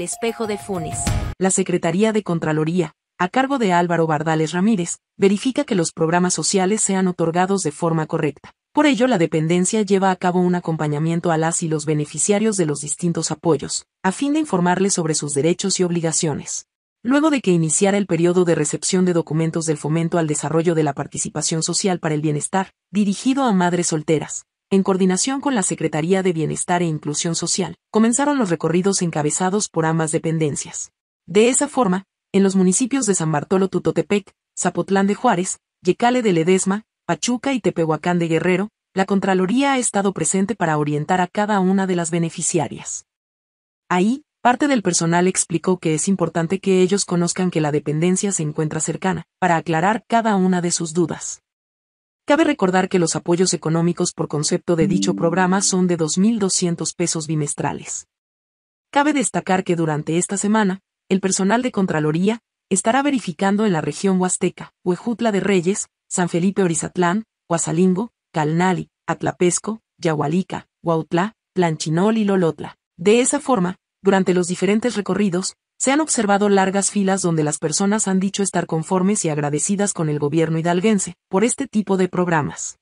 Espejo de Funes. La Secretaría de Contraloría, a cargo de Álvaro Bardales Ramírez, verifica que los programas sociales sean otorgados de forma correcta. Por ello, la dependencia lleva a cabo un acompañamiento a las y los beneficiarios de los distintos apoyos, a fin de informarles sobre sus derechos y obligaciones. Luego de que iniciara el periodo de recepción de documentos del fomento al desarrollo de la participación social para el bienestar, dirigido a madres solteras, en coordinación con la Secretaría de Bienestar e Inclusión Social, comenzaron los recorridos encabezados por ambas dependencias. De esa forma, en los municipios de San Bartolo Tutotepec, Zapotlán de Juárez, Yecale de Ledesma, Pachuca y Tepehuacán de Guerrero, la Contraloría ha estado presente para orientar a cada una de las beneficiarias. Ahí, parte del personal explicó que es importante que ellos conozcan que la dependencia se encuentra cercana, para aclarar cada una de sus dudas. Cabe recordar que los apoyos económicos por concepto de dicho programa son de 2.200 pesos bimestrales. Cabe destacar que durante esta semana, el personal de Contraloría estará verificando en la región Huasteca, Huejutla de Reyes, San Felipe Orizatlán, Huasalingo, Calnali, Atlapesco, Yahualica, Huautla, Planchinol y Lolotla. De esa forma, durante los diferentes recorridos, se han observado largas filas donde las personas han dicho estar conformes y agradecidas con el gobierno hidalguense por este tipo de programas.